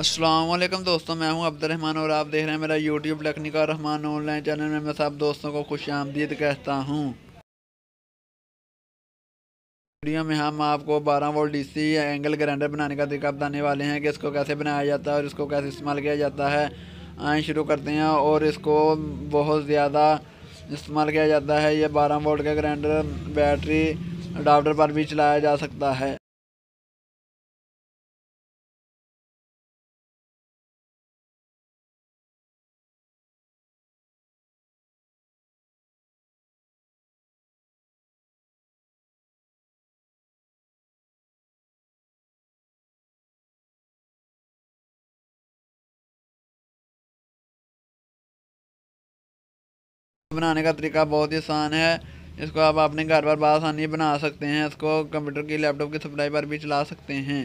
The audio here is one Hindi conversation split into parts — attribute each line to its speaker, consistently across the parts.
Speaker 1: असलम दोस्तों, मैं हूँ अब्दुलरहमान और आप देख रहे हैं मेरा YouTube Technica Rahman online channel में मैं सब दोस्तों को खुश आमदीद कहता हूँ। वीडियो में हम आपको 12 वोल्ट डीसी एंगल ग्राइंडर बनाने का तरीका बताने वाले हैं कि इसको कैसे बनाया जाता है और इसको कैसे इस्तेमाल किया जाता है। आए शुरू करते हैं और इसको बहुत ज़्यादा इस्तेमाल किया जाता है। ये 12 वोल्ट का ग्राइंडर बैटरी अडाप्टर पर भी चलाया जा सकता है। बनाने का तरीका बहुत ही आसान है। इसको आप अपने घर पर आसानी बना सकते हैं। इसको कंप्यूटर की लैपटॉप की सप्लाई पर भी चला सकते हैं।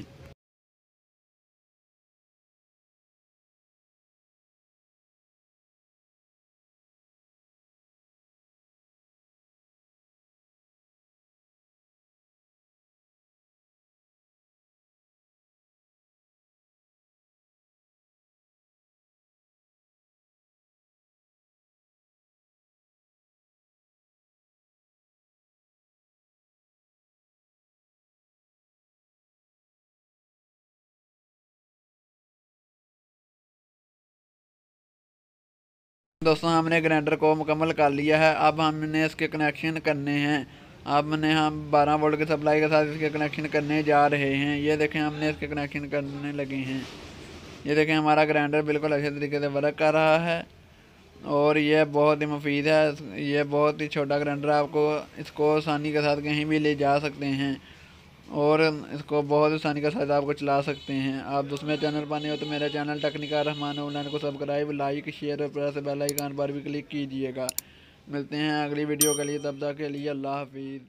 Speaker 1: दोस्तों, हमने ग्राइंडर को मुकम्मल कर लिया है। अब हमने इसके कनेक्शन करने हैं। अब हमने हम 12 वोल्ट की सप्लाई के साथ इसके कनेक्शन करने जा रहे हैं। ये देखें, हमने इसके कनेक्शन करने लगे हैं। ये देखें, हमारा ग्राइंडर बिल्कुल अच्छे तरीके से वर्क कर रहा है। और ये बहुत ही मुफीद है। ये बहुत ही छोटा ग्राइंडर आपको इसको आसानी के साथ कहीं भी ले जा सकते हैं। और इसको बहुत आसानी के साथ आपको चला सकते हैं। आप दूसरे चैनल पर नहीं हो तो मेरा चैनल टेक्निका रहमान ऑनलाइन को सब्सक्राइब, लाइक, शेयर और प्रेस बेल आइकन पर भी क्लिक कीजिएगा। मिलते हैं अगली वीडियो के लिए, तब तक के लिए अल्लाह हाफिज़।